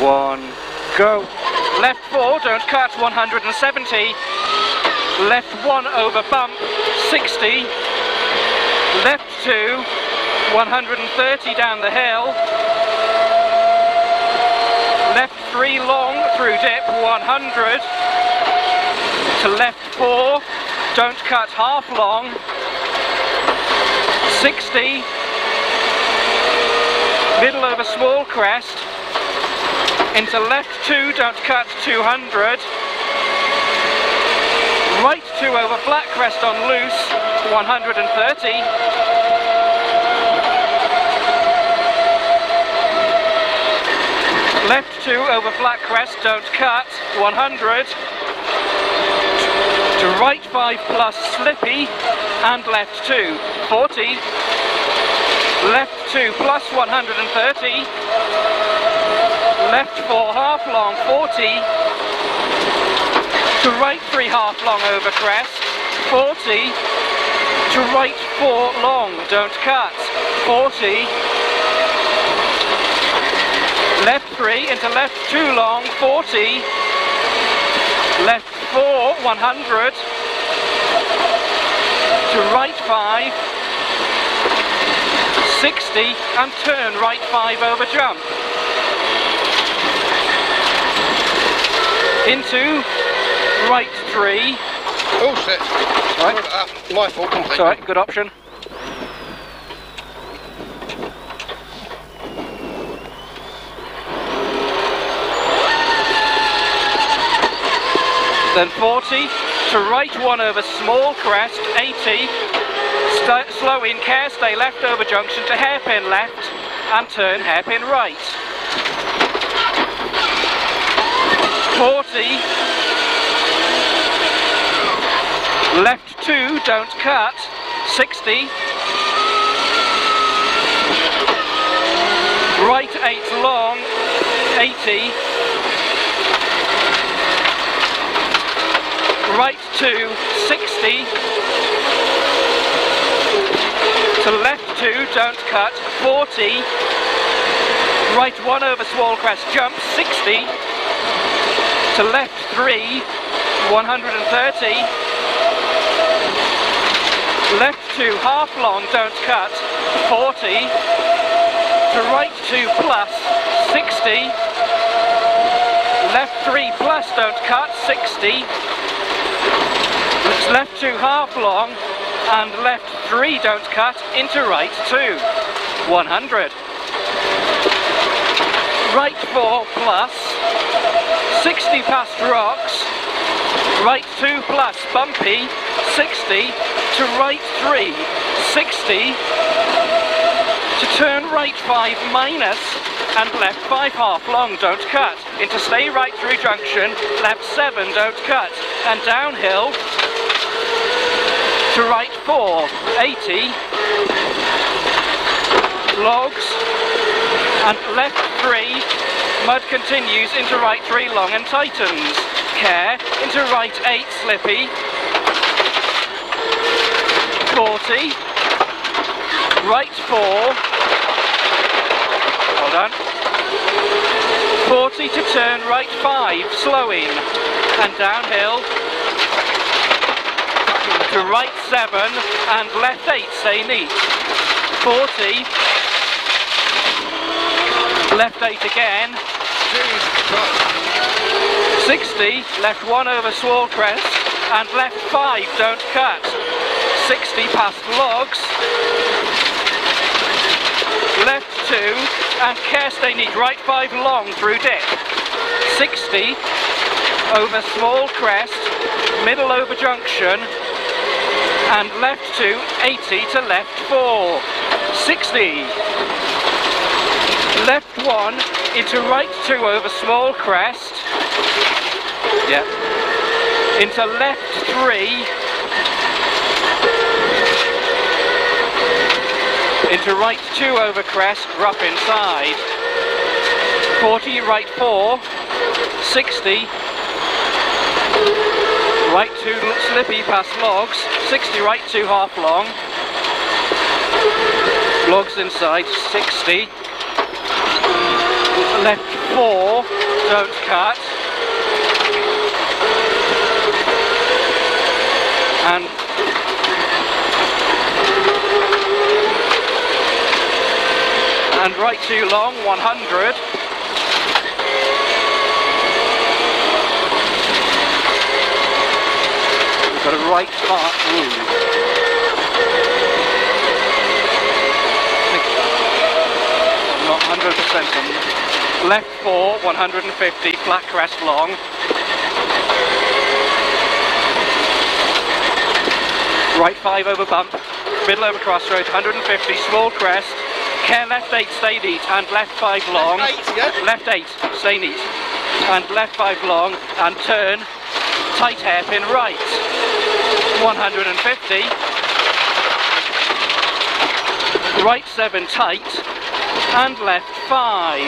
one, go. Left four, don't cut, 170. Left one over bump, 60. Left two, 130 down the hill. Left three long through dip, 100. To left four, don't cut half long, 60. Middle over small crest, into left two, don't cut 200. Right two over flat crest on loose, 130. Left two over flat crest, don't cut, 100. To right five plus slippy, and left two, 40. Left two plus 130 left four half long 40 to right three half long over crest 40 to right four long don't cut 40 left three into left two long 40 left four 100 to right five 60 and turn right five over jump into right three. Oh shit. Right. Uh, my fault completely. Alright, good option. Then 40 to right one over small crest, 80. St slow in care, stay left over junction to hairpin left and turn hairpin right. 40. Left 2, don't cut. 60. Right 8 long. 80. Right 2, 60. To left 2, don't cut. 40. Right 1 over small crest, jump. 60 to left 3, 130. Left 2, half long, don't cut, 40. To right 2 plus, 60. Left 3 plus, don't cut, 60. Left 2 half long, and left 3 don't cut, into right 2, 100. Right 4 plus, 60 past rocks, right 2 plus bumpy, 60, to right 3, 60, to turn right 5 minus, and left 5 half long, don't cut, into stay right through junction, left 7, don't cut, and downhill, to right 4, 80, logs, and left 3, mud continues into right 3 long and tightens, care, into right 8 slippy, 40, right 4, hold on, 40 to turn right 5, slowing, and downhill, to right 7 and left 8, stay neat, 40, left 8 again, 60, left 1 over Swall Crest, and left 5, don't cut, 60 past logs, left 2, and care stay neat, right 5 long through dip, 60, over Small Crest, middle over junction, and left 2, 80 to left 4, 60, left 1 into right 2 over small crest, yeah, into left 3, into right 2 over crest, rough inside, 40 right 4, 60, right 2 slippy past logs, 60 right 2 half long, logs inside, 60, left four, don't cut. And and right too long, 100. Got a right far, ooh. 100% on. Left 4, 150, flat crest long. Right 5 over bump, middle over crossroads, 150, small crest. Care left 8, stay neat, and left 5 long. Eight, yeah? Left 8, stay neat. And left 5 long, and turn, tight hairpin right. 150. Right 7 tight, and left 5.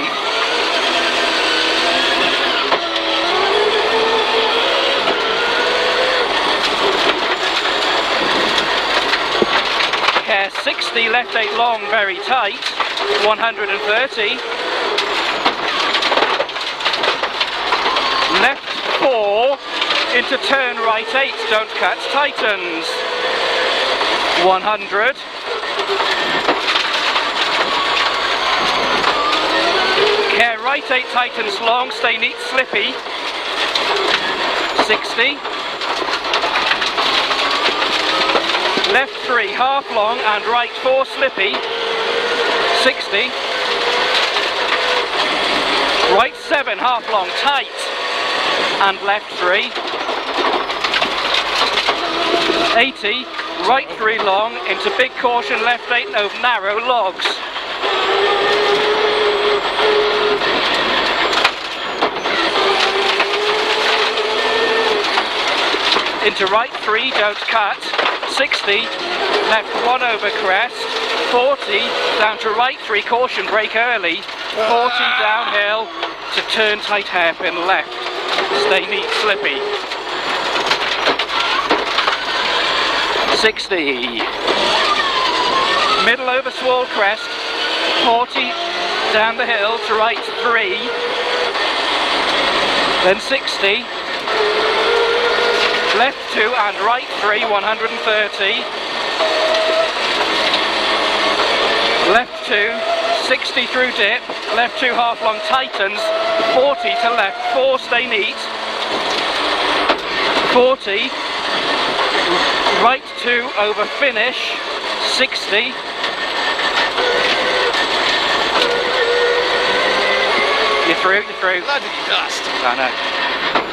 Care 60, left 8 long, very tight, 130. Left 4 into turn right 8, don't cut, tightens. 100. Care right 8 tightens long, stay neat, slippy. 60. Left 3 half long and right 4 slippy. 60. Right 7 half long tight and left 3. 80. Right 3 long into big caution left 8 over narrow logs. Into right three, don't cut, 60, left one over crest, 40, down to right three, caution brake early, 40 downhill to turn tight hairpin left, stay neat, slippy. 60, middle over swall crest, 40 down the hill to right three, then 60, left 2 and right 3, 130. Left 2, 60 through dip, left 2 half long tightens, 40 to left 4, stay neat. 40, right 2 over finish, 60. You're through, you're through. Bloody dust. I know.